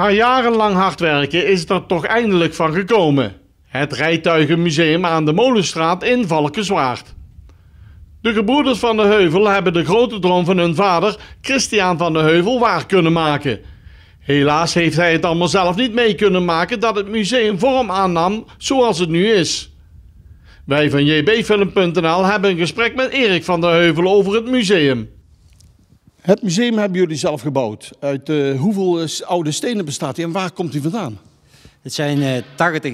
Na jarenlang hard werken is het er toch eindelijk van gekomen. Het Rijtuigenmuseum aan de Molenstraat in Valkenswaard. De gebroeders van de Heuvel hebben de grote droom van hun vader, Christian van de Heuvel, waar kunnen maken. Helaas heeft hij het allemaal zelf niet mee kunnen maken dat het museum vorm aannam zoals het nu is. Wij van jbfilm.nl hebben een gesprek met Erik van der Heuvel over het museum. Het museum hebben jullie zelf gebouwd. Uit uh, hoeveel oude stenen bestaat hij en waar komt hij vandaan? Het zijn 80.000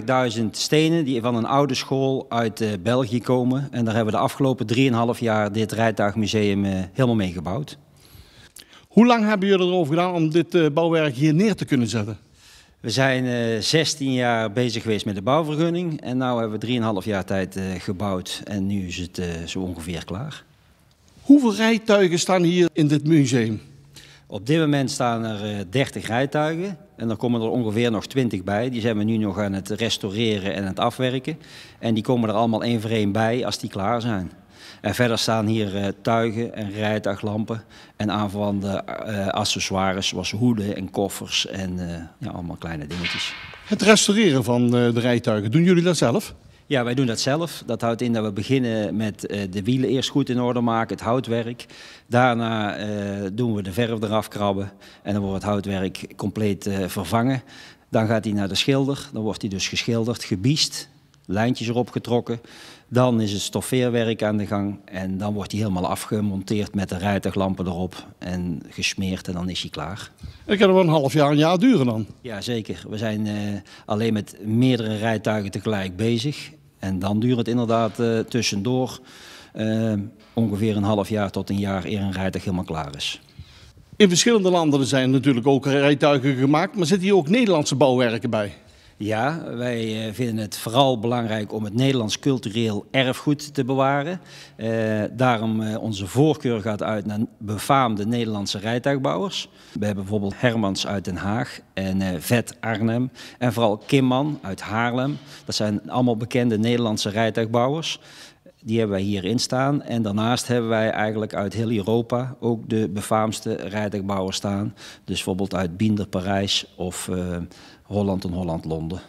eh, stenen die van een oude school uit uh, België komen. En daar hebben we de afgelopen 3,5 jaar dit rijtuigmuseum helemaal mee gebouwd. Hoe lang hebben jullie erover gedaan om dit bouwwerk hier neer te kunnen zetten? We zijn 16 jaar bezig geweest met de bouwvergunning. En nu hebben we 3,5 jaar tijd gebouwd. En nu is het zo ongeveer klaar. Hoeveel rijtuigen staan hier in dit museum? Op dit moment staan er 30 eh, rijtuigen en dan komen er ongeveer nog 20 bij. Die zijn we nu nog aan het restaureren en het afwerken. En die komen er allemaal één voor één bij als die klaar zijn. En verder staan hier uh, tuigen en rijtuiglampen en aanverwante uh, accessoires zoals hoeden en koffers en ja, allemaal kleine dingetjes. Het restaureren van de rijtuigen, doen jullie dat zelf? Ja, wij doen dat zelf. Dat houdt in dat we beginnen met uh, de wielen eerst goed in orde maken, het houtwerk. Daarna uh, doen we de verf eraf krabben en dan wordt het houtwerk compleet uh, vervangen. Dan gaat hij naar de schilder, dan wordt hij dus geschilderd, gebiest, lijntjes erop getrokken. Dan is het stoffeerwerk aan de gang en dan wordt hij helemaal afgemonteerd met de rijtuiglampen erop en gesmeerd en dan is hij klaar. Ik kan wel een half jaar, een jaar duren dan? Ja, zeker. We zijn uh, alleen met meerdere rijtuigen tegelijk bezig. En dan duurt het inderdaad uh, tussendoor uh, ongeveer een half jaar tot een jaar eer een rijtuig helemaal klaar is. In verschillende landen zijn natuurlijk ook rijtuigen gemaakt, maar zitten hier ook Nederlandse bouwwerken bij? Ja, wij eh, vinden het vooral belangrijk om het Nederlands cultureel erfgoed te bewaren. Uh, daarom uh, onze voorkeur gaat uit naar befaamde Nederlandse rijtuigbouwers. We hebben bijvoorbeeld Hermans uit Den Haag en uh, Vet Arnhem. En vooral Kimman uit Haarlem. Dat zijn allemaal bekende Nederlandse rijtuigbouwers. Die hebben wij hierin staan. En daarnaast hebben wij eigenlijk uit heel Europa ook de befaamste rijtuigbouwers staan. Dus bijvoorbeeld uit Binder, Parijs of Holland en Holland-Londen.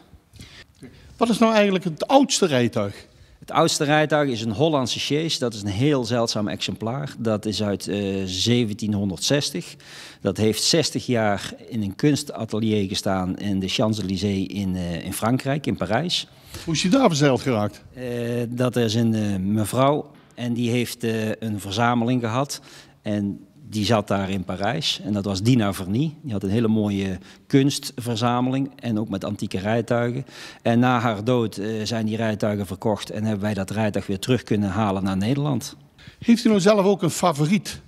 Wat is nou eigenlijk het oudste rijtuig? Het oudste rijtuig is een Hollandse Chaise. Dat is een heel zeldzaam exemplaar. Dat is uit uh, eh, 1760. Dat heeft 60 jaar in een kunstatelier gestaan in de Champs-Élysées in, uh, in Frankrijk, in Parijs. Hoe is hij daar verzeild geraakt? Uh, dat is een mevrouw en die heeft een verzameling gehad. En die zat daar in Parijs en dat was Dina Verny. Die had een hele mooie kunstverzameling en ook met antieke rijtuigen. En na haar dood uh, zijn die rijtuigen verkocht en hebben wij dat rijtuig weer terug kunnen halen naar Nederland. Heeft u nou zelf ook een favoriet?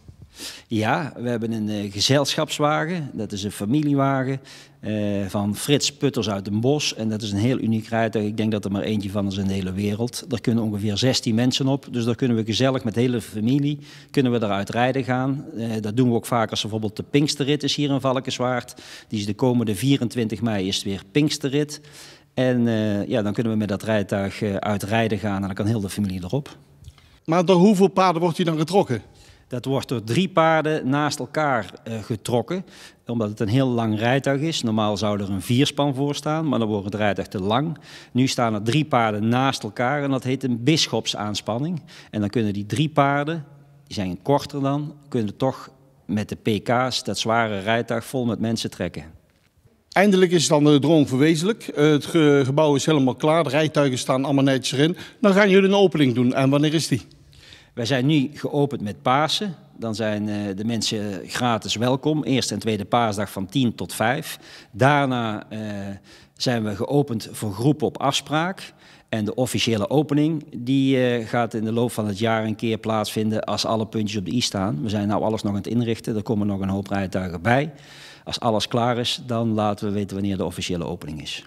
Ja, we hebben een uh, gezelschapswagen. Dat is een familiewagen uh, van Frits Putters uit Den Bosch. En dat is een heel uniek rijtuig. Ik denk dat er maar eentje van is in de hele wereld. Daar kunnen ongeveer 16 mensen op. Dus daar kunnen we gezellig met de hele familie kunnen we eruit rijden gaan. Uh, dat doen we ook vaak als bijvoorbeeld de Pinksterrit is hier in Valkenswaard. Die is de komende 24 mei is het weer Pinksterrit. En ja, dan kunnen we met dat rijtuig uitrijden gaan en dan kan heel de familie erop. Maar door hoeveel paarden wordt hij dan getrokken? Dat wordt door drie paarden naast elkaar uh, getrokken, omdat het een heel lang rijtuig is. Normaal zou er een vierspan voor staan, maar dan wordt het rijtuig te lang. Nu staan er drie paarden naast elkaar en dat heet een bisschopsaanspanning. En dan kunnen die drie paarden, die zijn korter dan, kunnen toch met de PK's dat zware rijtuig vol met mensen trekken. Eindelijk is dan de droom verwezenlijk. Het gebouw is helemaal klaar, de rijtuigen staan allemaal netjes erin. Dan gaan jullie een opening doen. En wanneer is die? Wij zijn nu geopend met Pasen. Dan zijn uh, de mensen gratis welkom. Eerste en tweede paasdag van 10 tot 5. Daarna uh, zijn we geopend voor groepen op afspraak. En de officiële opening die uh, gaat in de loop van het jaar een keer plaatsvinden als alle puntjes op de i staan. We zijn nou alles nog aan het inrichten. Er komen nog een hoop rijtuigen bij. Als alles klaar is, dan laten we weten wanneer de officiële opening is.